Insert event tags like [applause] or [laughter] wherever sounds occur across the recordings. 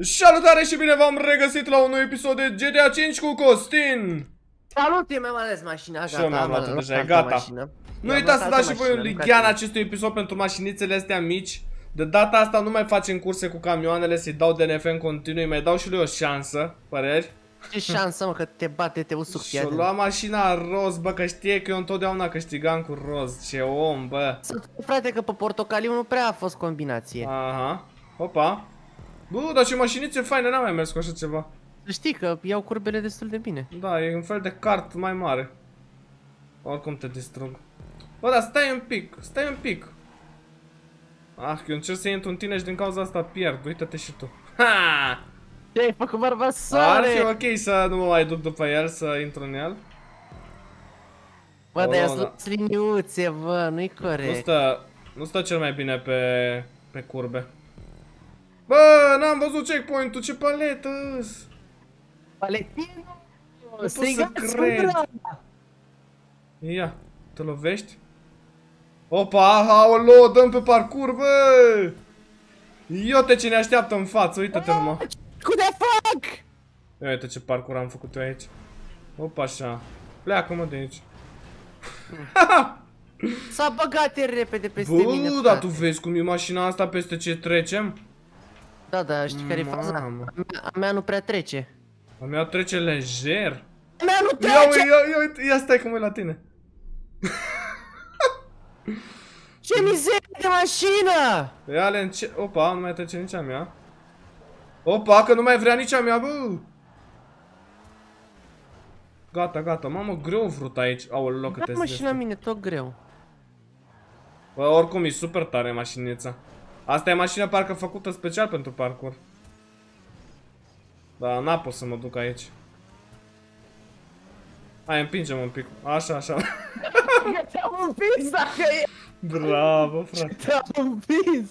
Salutare și bine v-am regăsit la un nou episod de GTA 5 cu Costin! Salut, eu mi-am ales mașina, Și gata, eu mi-am am luat-o luat deja, e altă gata. mașină. Nu Mi-am uitați luat să dați altă și voi un mașină, like am ghean lucrat acestui episod pentru mașinițele astea mici. De data asta nu mai facem curse cu camioanele, să-i dau DNF în continuu, îi mai dau și lui o șansă, păreri? Ce șansă, mă, că te bate, te usuc, Și-o fii lua mașina roz, bă, că știe că eu întotdeauna câștigam cu roz. Ce om, bă! Sunt frate că pe portocaliu nu prea a fost combinație. Aha, opa. Bă, dar și mașinițe faine, n-am mai mers cu așa ceva. Să știi că iau curbele destul de bine. Da, e un fel de cart mai mare. Oricum te distrug. Bă, dar stai un pic, stai un pic. Ah, că eu încerc să intru în tine și din cauza asta pierd. Uită-te și tu. Ha! Ce ai făcut, Ar barbasare? fi ok să nu mă mai duc după el, să intru în el. Bă, dar Oh, ia da. sunt liniuțe, bă, nu-i Nu corect. stă, nu stă cel mai bine pe, pe curbe. Bă, n-am văzut checkpoint-ul, ce paletă -s. Valentino! pot să Strigați cred. ura! Ia, te lovești? Opa, aolo, dăm pe parcur, bă! Iote ce ne așteaptă în față, uite-te numai. Cu de fac! Ia uite ce parcur am făcut eu aici. Opa, așa. Pleacă-mă de aici. S-a băgat el repede peste mine, Bă, frate. dar tu vezi cum e mașina asta peste ce trecem? Da, da, știi care e faza? A Mamă. mea, a mea nu prea trece. A mea trece lejer. A mea nu Ia, trece! ia, ia, uite, ia stai că mă uit la tine. [laughs] Ce mizerie de mașină! Ia le înce... Opa, nu mai trece nici a mea. Opa, că nu mai vrea nici a mea, bă! Gata, gata, mamă, greu vrut aici. Aoleu, cât Da, te mașina mine, tot greu. Bă, oricum e super tare mașinița. Asta e mașina parcă făcută special pentru parcur. Da, n-a pot să mă duc aici. Hai, împingem un pic. Așa, așa. Te-am împins dacă e... Bravo, frate. Te-am împins!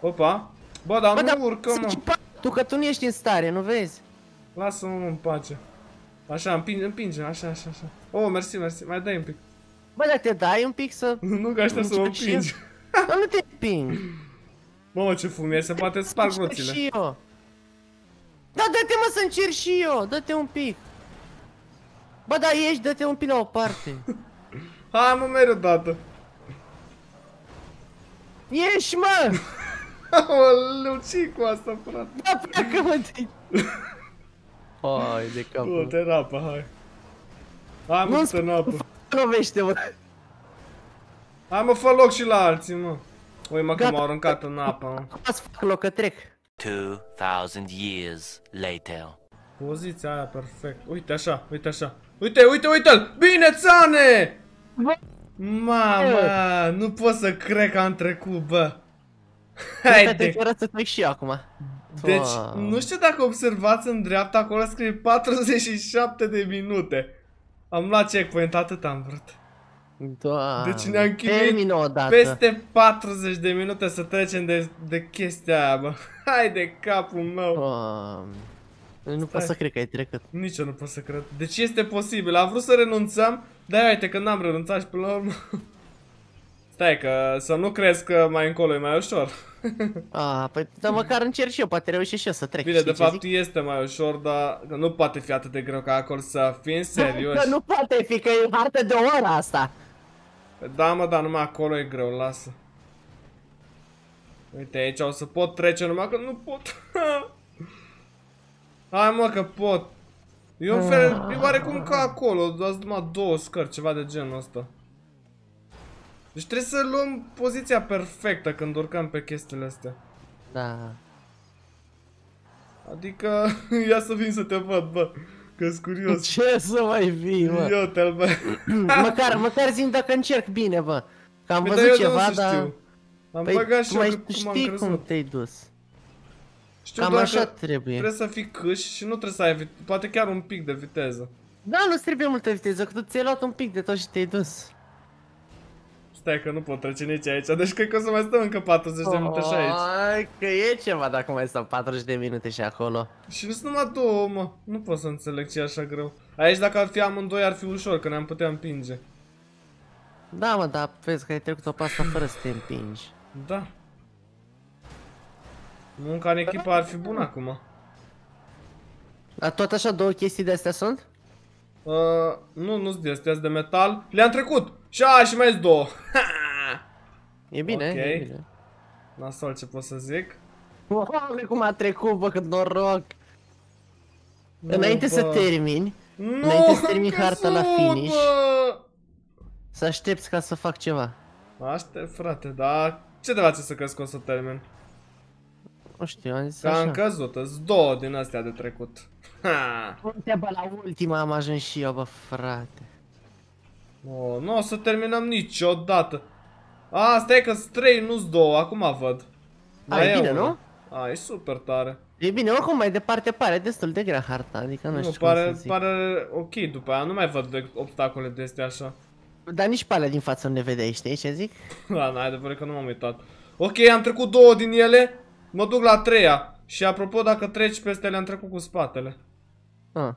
Opa. Bă, dar Bă, dar nu urcă, să mă. și pa- Tu că tu nu ești în stare, nu vezi? Lasă-mă în pace. Așa, împinge, împinge, așa, așa, așa. Oh, mersi, mersi. Mai dai un pic. Bă, dar te dai un pic să... [laughs] nu că aștept să mă Încerc și eu. împingi. Bă, nu te împing. Mamă, ce fum e, se poate sparg Încerc roțile. și eu. Da, dă-te mă să încerc și eu, dă-te un pic. Bă, da, ești, dă-te un pic la o parte. [laughs] Hai, mă, mereu dată. Ești, mă! [laughs] Aoleu, ce cu asta, frate? Da, pleacă, mă, de... Hai, de Bă, capul. te rapă, hai. Hai, mă, Nu-mi te napă. Lovește, mă. Hai, mă, fă loc și la alții, mă. Ui, mă, că Gata. m-au aruncat în apă, mă. Să fac loc, că trec. 2000 years later. Poziția aia, perfect. Uite așa, uite așa. Uite, uite, uite-l! Bine, țane! Mama, nu pot să cred că am trecut, bă. Hai, Haide. te fără să trec și eu acum. Deci, Doamne. nu știu dacă observați în dreapta, acolo scrie 47 de minute. Am luat checkpoint, atât am vrut. Doamne. Deci ne-am chinuit Termină odată. Peste 40 de minute să trecem de, de chestia aia, bă. [laughs] Hai de capul meu. Doamne. Nu pot să cred că ai trecut. Nici eu nu pot să cred. Deci este posibil. Am vrut să renunțăm, dar uite că n-am renunțat și până la urmă... [laughs] Stai că să nu crezi că mai încolo e mai ușor. [laughs] Ah, păi, dar măcar încerc și eu, poate reușesc și eu să trec. Bine, știi de ce fapt zic? este mai ușor, dar că nu poate fi atât de greu ca acolo să fim serios. Că nu poate fi, că e hartă de o oră asta. Da, mă, dar numai acolo e greu, lasă. Uite, aici o să pot trece, numai că nu pot. [laughs] Hai, mă, că pot. E un fel, e oarecum ca acolo, dați numai două scări, ceva de genul ăsta. Deci trebuie să luăm poziția perfectă când urcăm pe chestiile astea. Da. Adică, [laughs] ia să vin să te văd, bă, că-s curios. Ce să mai vii, mă? Eu te-l, bă. [laughs] măcar, măcar zi dacă încerc bine, bă. Că am Păi, văzut dar eu de ceva, unde să dar... știu? Am Păi, băgat și tu eu mai că cum am știi crezut. cum te-ai dus. Știu Cam doar așa că trebuie. Trebuie să fii câș și nu trebuie să ai, vit- poate chiar un pic de viteză. Da, nu trebuie multă viteză, că tu ți-ai luat un pic de tot și te-ai dus. Stai că nu pot trece nici aici, deci cred că o să mai stăm încă 40 de minute și aici. Ai, că e ceva dacă mai stau 40 de minute și acolo. Și nu sunt numai două, mă. Nu pot să înțeleg ce e așa greu. Aici dacă ar fi amândoi ar fi ușor, că ne-am putea împinge. Da, mă, dar vezi că ai trecut-o pe asta fără să te împingi. Da. Munca în echipă ar fi bună acum. Dar tot așa două chestii de astea sunt? Uh, nu, nu sunt de astea, sunt de metal. Le-am trecut! Și a, și mai sunt două. [laughs] E bine, Ok. e bine. Nasol ce pot să zic. Oale, cum a trecut, bă, cât noroc! Înainte bă. să termini, Nu, înainte să termini am harta la căzut, finish. bă! să aștepți ca să fac ceva. Aștept, frate, dar ce de la ce să crezi că o să termin? Nu știu, am zis Că am așa. căzut, sunt două din astea de trecut. [laughs] Ha! Uite, bă, la ultima am ajuns și eu, bă, frate. Oh, nu o să terminăm niciodată. A, stai că sunt trei, nu-s două, acum văd. A, e bine, una. nu? A, e super tare. E bine, oricum mai departe pare destul de grea harta, adică nu, Nu, știu cum pare, să zic. pare ok după aia, nu mai văd de obstacole de astea așa. Dar nici pe alea din față nu le vedeai, știi ce zic? [laughs] Da, n-ai adevărat că nu m-am uitat. Ok, am trecut două din ele, mă duc la a treia. Și apropo, dacă treci peste le-am trecut cu spatele. Ah.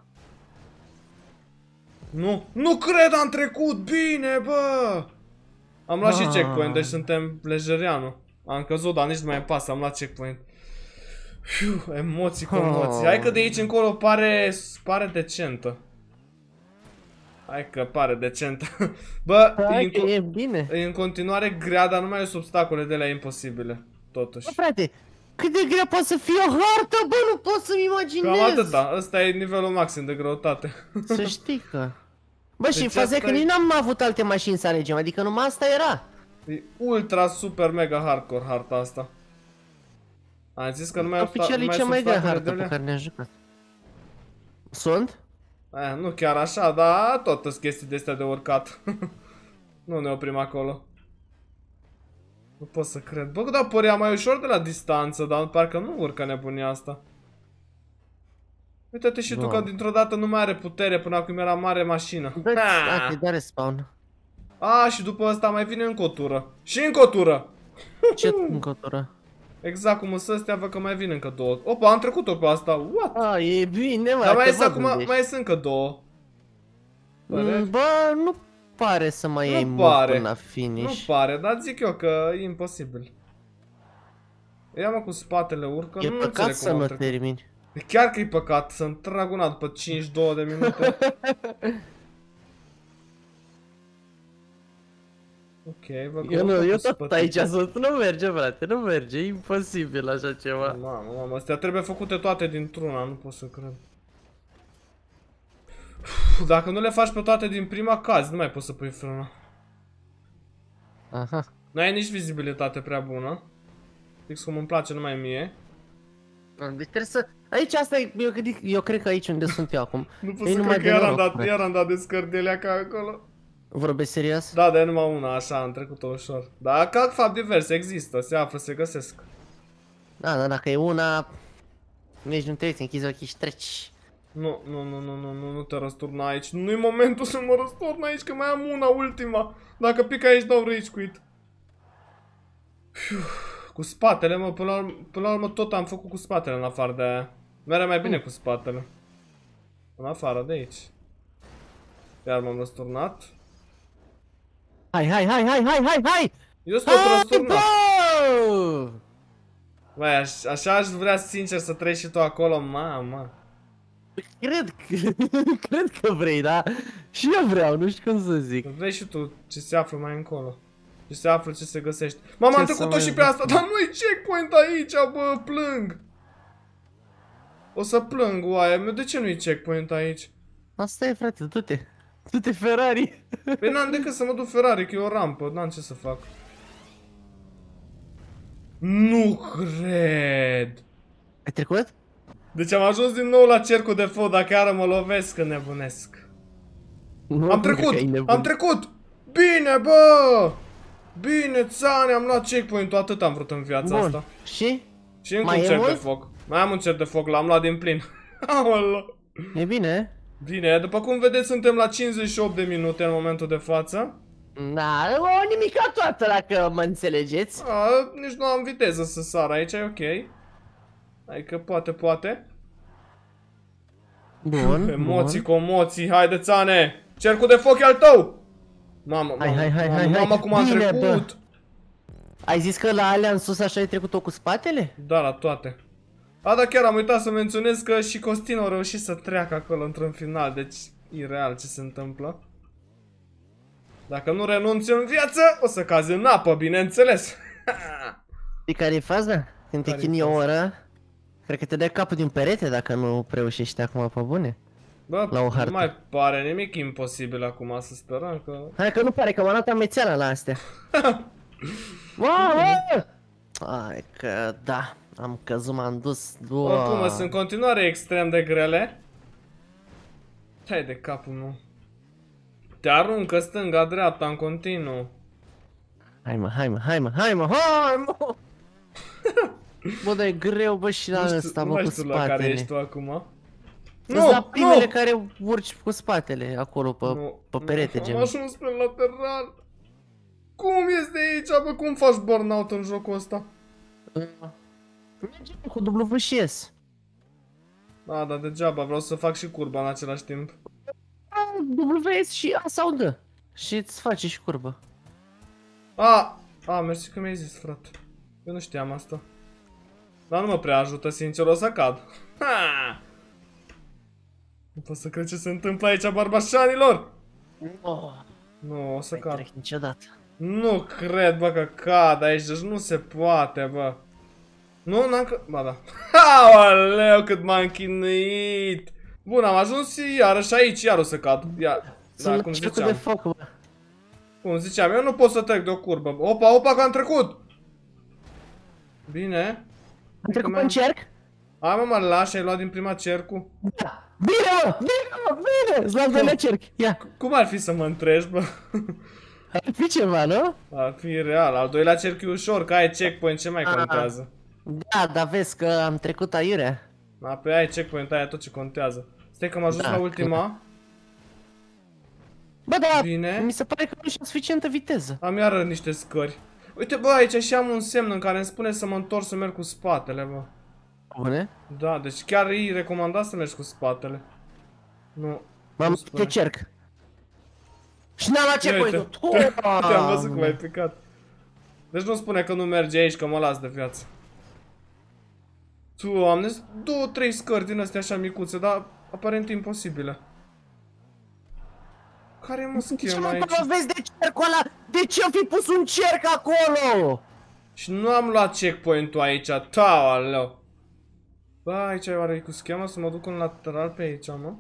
Nu, nu cred, am trecut, bine, bă! Am luat și Ah. checkpoint, deci suntem lejerianu. Am căzut, dar nici nu mai pasă, am luat checkpoint. Fiu, emoții cu emoții. Hai că de aici încolo pare, pare decentă. Hai că pare decentă. [laughs] Bă, e Hai în, că co- e bine. e în continuare grea, dar nu mai sunt obstacole de la imposibile. Totuși. Bă, frate, cât de grea poate să fie o hartă, bă, nu pot să-mi imaginez. Cam atâta, ăsta e nivelul maxim de greutate. Să [laughs] știi că... Bă, și Deci faza e asta că e- nici n-am avut alte mașini să alegem, adică numai asta era. E ultra super mega hardcore harta asta. Am zis că nu mai obsta- Oficial nu e mai cea sunt mai grea obstacole de hartă pe alea? care ne-am jucat. Sunt? Eh, nu chiar așa, dar tot sunt chestii de astea de urcat. [laughs] nu ne oprim acolo. Nu pot să cred. Bă, dar părea mai ușor de la distanță, dar parcă nu urcă nebunia asta. Uite-te și tu Nu. că dintr-o dată nu mai are putere, până acum era mare mașină. Dă-ți, Ah! ok, dă respawn. A, și după asta mai vine încă o tură. Și încă o tură! Ce încătură? Exact cum sunt astea, văd că mai vin încă două. Opa, am trecut-o pe asta. What? A, e bine, mă, Dar mai te sunt văd acum, unde ești. mai sunt încă două. Pare? Mm, Bă, nu pare să mai Nu iei mult pare. până la Nu finish. pare, dar zic eu că e imposibil. Ia mă cu spatele urcă, E nu păcat înțeleg să cum am nu trecut. termini. E Chiar că e păcat să-mi trag una după 5-2 de minute. [laughs] ok, vă Eu nu, cu eu tot spătitul. aici sunt, nu merge, frate, nu merge, e imposibil așa ceva. Mamă, mamă, astea trebuie făcute toate dintr-una, nu pot să cred. Uf, Dacă nu le faci pe toate din prima caz, nu mai poți să pui frână. Aha. N-ai nici vizibilitate prea bună. Fix cum îmi place numai mie. Deci trebuie să... Aici asta e, eu, cred- eu cred că aici unde sunt eu acum. [laughs] Nu pot E să numai cred că de iar am, noroc, dat, frate. iar am dat de scărdelea ca acolo. Vorbesc serios? Da, dar e numai una, așa, am trecut-o ușor. Dar ca fapt divers există, se află, se găsesc. Da, da, dacă e una... Nici nu trebuie să închizi ochii și treci. Nu, nu, nu, nu, nu, nu, nu te răsturna aici. Nu-i momentul să mă răsturn aici, că mai am una, ultima. Dacă pic aici, dau rage quit. Fiu, cu spatele, mă, până la, urmă, până la urmă tot am făcut cu spatele în afară de aia. Mereu mai bine cu spatele. În afară de aici. Iar m-am răsturnat. Hai, hai, hai, hai, hai, hai, hai! Eu sunt tot Hai, răsturnat. bă! Băi, aș, așa aș vrea sincer să treci și tu acolo, mamă. Cred că, [laughs] cred că vrei, da? Și eu vreau, nu știu cum să zic. Vrei și tu ce se află mai încolo. Ce se află, ce se găsește. Mama, Ce am să trecut-o mai și pe asta, dar nu-i checkpoint aici, bă, plâng. O să plâng, oaie, meu, de ce nu-i checkpoint aici? Asta e, frate, du-te. Du-te Ferrari. [laughs] Păi n-am decât să mă duc Ferrari, că e o rampă, n-am ce să fac. Nu cred. Ai trecut? Deci am ajuns din nou la cercul de foc, dacă iară mă lovesc, că nebunesc. Nu, Am cred că trecut! ai nebun. Am trecut! Bine, bă! Bine, țane, am luat checkpoint-ul, atât am vrut în viața Bun. asta. Și? Și încă Mai un e cer de mult? foc. Mai am un cer de foc, l-am luat din plin. [laughs] Aoleu. E bine? Bine, după cum vedeți, suntem la 58 de minute în momentul de față. Da, o nimica toată, dacă mă înțelegeți. A, nici nu am viteză să sar aici, e ok. Adică poate, poate. Bun, Emoții, bun. comoții, haide, țane! Cercul de foc e al tău! Mamă, Hai, mamă, hai, hai, mamă, hai, hai. mamă, cum am Bine, bă. trecut! Ai zis că la alea în sus așa ai trecut-o cu spatele? Da, la toate. A, da, chiar am uitat să menționez că și Costino a reușit să treacă acolo într-un final, deci ireal ce se întâmplă. Dacă nu renunți în viață, o să cazi în apă, bineînțeles. Știi care e faza? Când te Care-i chinui o faza? oră, cred că te dai capul din perete dacă nu reușești acum pe bune. Bă, La o hartă. nu mai pare nimic imposibil acum, să sperăm că... Hai că nu pare că m-am luat amețeala la astea. [laughs] Wow, Hai că da, am căzut, m-am dus. Oricum, Wow. sunt în continuare extrem de grele. Hai de capul meu. Te aruncă stânga-dreapta în continuu. Hai mă, hai mă, hai mă, hai mă, hai mă! [laughs] Bă, dar e greu, bă, și la Nu ăsta, știu, nu mă, mai cu știu la care spatele. ești tu acum. Nu, la primele care urci cu spatele, acolo, pe, pe perete, Am gen. ajuns pe lateral. Cum este aici, bă? Cum faci burnout în jocul ăsta? Mergem cu W și S. Da, dar degeaba, vreau să fac și curba în același timp. W, S și A sau D. Și îți face și curbă. A, a, mersi că mi-ai zis, frate. Eu nu știam asta. Dar nu mă prea ajută, sincer, o să cad. Ha! Nu pot să cred ce se întâmplă aici, barbașanilor! Oh, Nu, o să nu cad. trec niciodată. Nu cred, bă, că cad aici, deci nu se poate, bă. Nu, n-am că... Ba da. [laughs] Aoleu, cât m-am chinuit! Bun, am ajuns și iarăși aici, iar o să cad. Ia, Sunt da, la cum cercul de ziceam. foc, bă. Cum ziceam, eu nu pot să trec de o curbă. Opa, opa, că am trecut! Bine. Am trecut pe mi-am- încerc? Hai mă, mă lași, ai luat din prima cercu. Da. Bine, mă! Bine, mă! Bine! Îți luam de la cerc. Ia. Cum ar fi să mă întrești, bă? [laughs] Ar fi ceva, nu? Ar fi real. Al doilea cerc e ușor, că ai checkpoint, ce mai Ah. contează? Da, dar vezi că am trecut aiurea. Da, pe ai checkpoint, aia tot ce contează. Stai că am ajuns Da, la ultima. Bă, da, Bine. mi se pare că nu și suficientă viteză. Am iară niște scări. Uite, bă, aici și am un semn în care îmi spune să mă întorc să merg cu spatele, bă. Bune? Da, deci chiar îi recomanda să mergi cu spatele. Nu. M-am nu te spune. cerc. Și n-am luat Ia uite. checkpoint-ul. Te-am văzut cum ai picat. Deci nu spune că nu merge aici, că mă las de viață. Doamne, sunt două, trei scări din astea așa micuțe, dar aparent imposibile. Care mă Ce schema mă aici? vezi de cercul ăla? De ce fi pus un cerc acolo? Și nu am luat checkpoint-ul aici, taoleu. Bă, aici e oare cu schema să mă duc în lateral pe aici, mă?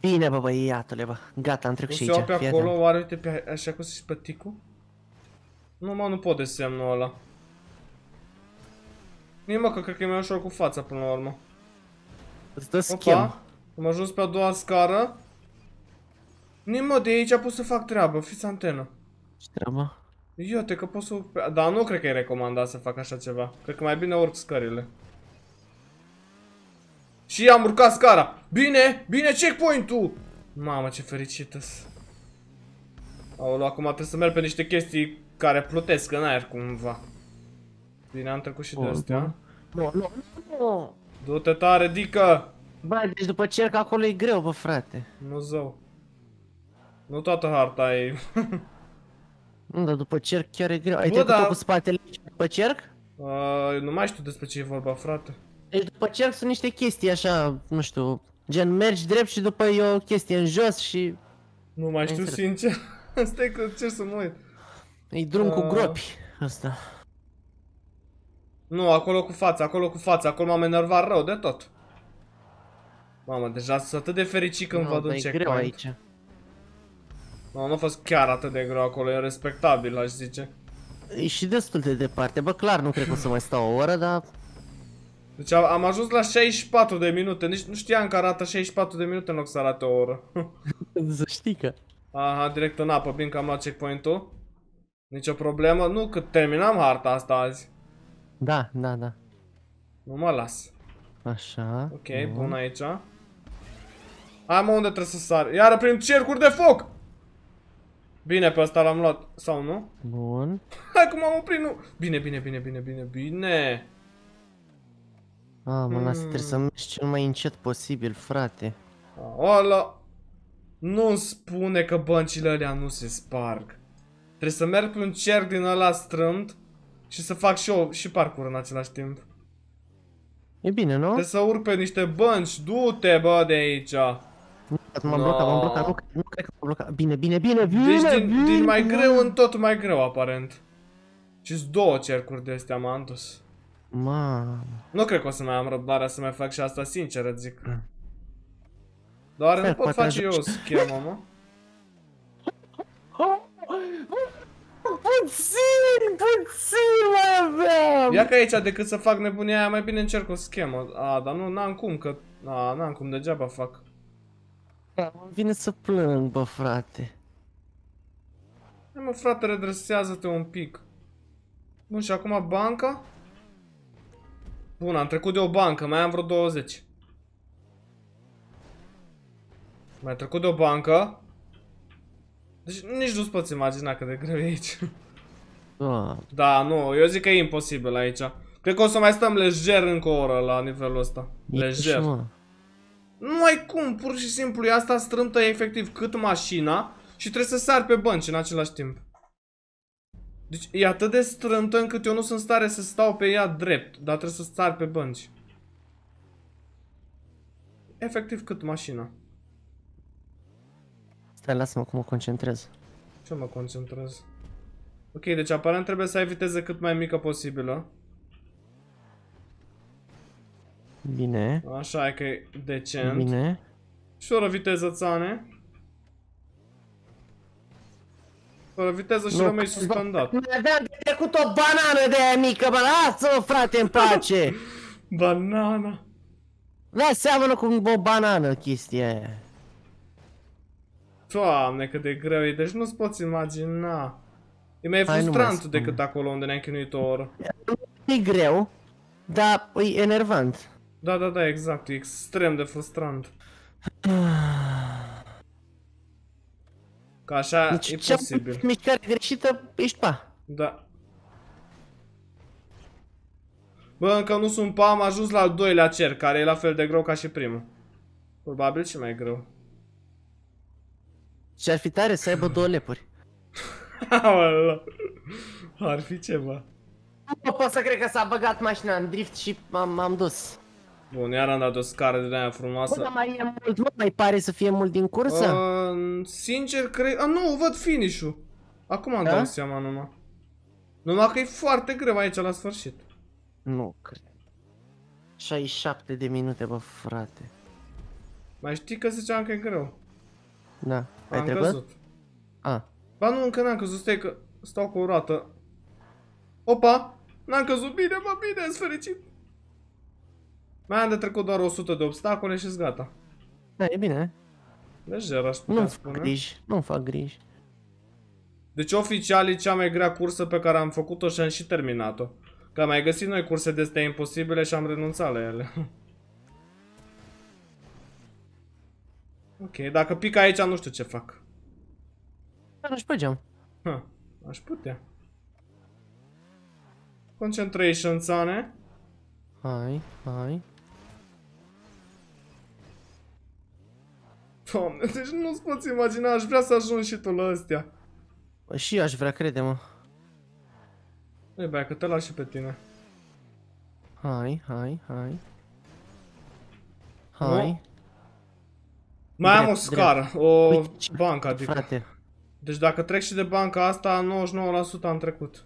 Bine, bă, băiatule, bă. Gata, am O trecut să și iau aici. pe fii acolo, atent. oare uite pe așa cum și pe ticul? Nu, mă, nu pot de semnul ăla. Mie, mă, că cred că e mai ușor cu fața până la urmă. Îți dă schem. Opa, am ajuns pe a doua scară. Nu, mă, de aici pot să fac treabă, fiți antenă. Ce treabă? Iute că pot să... Dar nu cred că e recomandat să fac așa ceva. Cred că mai bine urc scările. Și am urcat scara. Bine, bine, checkpoint-ul! Mamă, ce fericită -s. Aoleu, acum trebuie să merg pe niște chestii care plutesc în aer cumva. Bine, am trecut și de Bun, astea. Nu, nu, nu. Du-te tare, dică! Bă, deci după cerc acolo e greu, bă, frate. Nu zău. Nu toată harta e... Nu, dar după cerc chiar e greu. Ai Bă, trecut da. cu spatele aici după cerc? Uh, nu mai știu despre ce e vorba, frate. Deci după cerc sunt niște chestii așa, nu știu, gen mergi drept și după e o chestie în jos și Nu mai știu Înțeleg. sincer. [laughs] Stai că cer să mă uit. e drum cu Ah. gropi. Asta. Nu, acolo cu fața, acolo cu fața, acolo m-am enervat rău de tot. Mamă, deja sunt atât de fericit când Nu, văd un dar e greu checkpoint. aici. Nu, nu a fost chiar atât de greu acolo, e respectabil, aș zice. E și destul de departe. Bă, clar, nu cred că o să mai stau o oră, dar... Deci am, am ajuns la 64 de minute, nici nu știam că arată 64 de minute în loc să arate o oră. [laughs] Să știi că... Aha, direct în apă, bine că am luat checkpoint-ul. Nici o problemă, nu, că terminam harta asta azi. Da, da, da. Nu mă las. Așa. Ok, bun aici. Hai mă, unde trebuie să sar? Iară prin cercuri de foc! Bine, pe ăsta l-am luat. Sau nu? Bun. Hai cum am oprit, nu! Bine, bine, bine, bine, bine, bine! A, mă, lasă, trebuie Hmm. să mergi cel mai încet posibil, frate. Ola! Nu-mi spune că băncile alea nu se sparg. Trebuie să merg pe un cerc din ăla strâmt și să fac și eu și parcur în același timp. E bine, nu? Trebuie să urc pe niște bănci. Du-te, bă, de aici. M-am blocat, m-am blocat, nu, nu cred că m-am blocat. Bine, bine, bine, bine, Deci din, bine, din mai bine. greu în tot mai greu, aparent. și două cercuri de astea m-am dus. Mamă. Nu cred că o să mai am răbdarea să mai fac și asta, sincer îți zic. Doar Stai, nu pot poate face eu o ajungi. schemă, mă. Puțin, puțin mai aveam! Ia că aici, decât să fac nebunia aia, mai bine încerc o schemă. A, dar nu, n-am cum, că... A, n-am cum, degeaba fac. Îmi vine să plâng, bă, frate. Hai mă, frate, redresează-te un pic. Bun, și acum banca? Bun, am trecut de o bancă, mai am vreo 20. Mai trecut de o bancă. Deci nici nu-ți poți imagina cât de greu e aici. Doamne. Da, nu, eu zic că e imposibil aici. Cred că o să mai stăm lejer încă o oră la nivelul ăsta. Lejer. Ești, mă. Nu ai cum, pur și simplu, e asta strâmtă efectiv cât mașina și trebuie să sar pe bănci în același timp. Deci e atât de strâmtă încât eu nu sunt în stare să stau pe ea drept, dar trebuie să sar pe bănci. Efectiv cât mașina. Stai, lasă-mă cum mă concentrez. Ce mă concentrez? Ok, deci aparent trebuie să ai viteză cât mai mică posibilă. Bine, Așa e că e decent. bine. Și fără viteză, țane. Fără viteză și Nu, rămâi bă, suspendat. Mai aveam de trecut o banană de aia mică, bă, lasă-mă, frate, în pace! [laughs] Banana. Da, seamănă cu o banană chestia aia. Doamne, cât de greu e, deci nu-ți poți imagina. E mai Hai, nu mai frustrant spune. decât acolo unde ne-am chinuit o oră. E greu, dar e enervant. Da, da, da, exact, e extrem de frustrant. Că așa Deci e cea posibil. mișcare greșită, ești pa. Da. Bă, încă nu sunt pa, am ajuns la al doilea cer, care e la fel de greu ca și primul. Probabil și mai greu. Și ar fi tare să aibă două lepuri. Aoleu. Ar fi ceva. Nu pot să cred că s-a băgat mașina în drift și m-am m-am dus. Bun, iar am dat o scară de aia Bă, frumoasă. dar mai e mult, nu mai pare să fie mult din cursă? Uh, sincer, cred... A, nu, văd finish-ul. Acum am Da? dat seama numai. Numai că e foarte greu aici la sfârșit. Nu cred. 67 de minute, bă, frate. Mai știi că ziceam că e greu. Da. Ai am trecut? căzut. A. Ba nu, încă n-am căzut, stai că stau cu o roată. Opa! N-am căzut bine, mă, bine, sunt fericit. Mai am de trecut doar 100 de obstacole și gata. Da, e bine. Lejer, aș putea Nu-mi fac spune. griji. Nu-mi fac griji. Deci oficial e cea mai grea cursă pe care am făcut-o și am și terminat-o. Că am mai găsit noi curse de astea imposibile și am renunțat la ele. [laughs] ok, dacă pic aici nu știu ce fac. Arunci pe geam. Ha, aș putea. Concentration, țane. Hai, hai. Doamne, deci nu-ți poți imagina, aș vrea să ajung și tu la astea. Bă, și eu aș vrea, crede-mă. Ei, băi, că te las și pe tine. Hai, hai, hai. Hai. Mai am Drept, o scară, o Uite ce- bancă, adică. Frate. Deci dacă trec și de banca asta, 99% am trecut.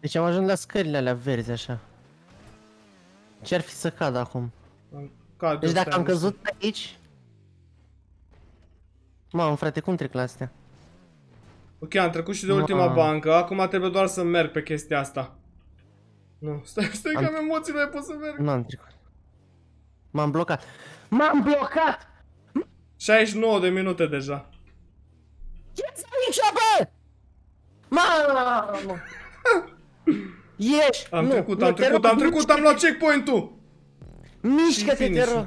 Deci am ajuns la scările alea verzi, așa. Ce-ar fi să cad acum? Am- Cad Deci eu, dacă stai am niște- căzut aici... Mamă, frate, cum trec la astea? Ok, am trecut și de ultima Mamă. bancă, acum trebuie doar să merg pe chestia asta. Nu, stai, [laughs] stai că Am- am emoții, nu mai pot să merg. Nu am trecut. M-am blocat. M-am blocat! 69 de minute deja. Ce aici, bă? Mamă! [laughs] Ieși! Am nu, trecut, nu, am te trecut, rog, am trecut, am luat checkpoint-ul! Mișcă-te, te finish-ul. rog!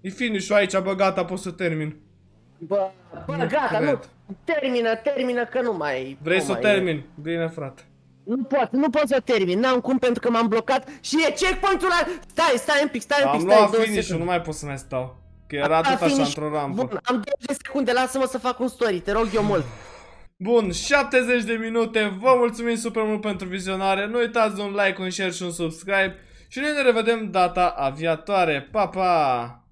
E finish-ul aici, bă, gata, pot să termin. Bă, bă, Nu gata, nu, cred. termină, termină, că nu mai... Vrei nu să o mai termin? Bine, frate. E. Nu pot, nu pot să termin, n-am cum pentru că m-am blocat și e checkpoint-ul ăla! Stai, stai un pic, stai un Am pic, stai luat două finish-ul, secunde. nu mai pot să mai stau. Că era A, tot așa finish. într-o rampă. Bun, am 20 secunde, lasă-mă să fac un story, te rog eu mult. Bun, 70 de minute, vă mulțumim super mult pentru vizionare, nu uitați de un like, un share și un subscribe Și noi ne revedem data aviatoare. Pa, pa!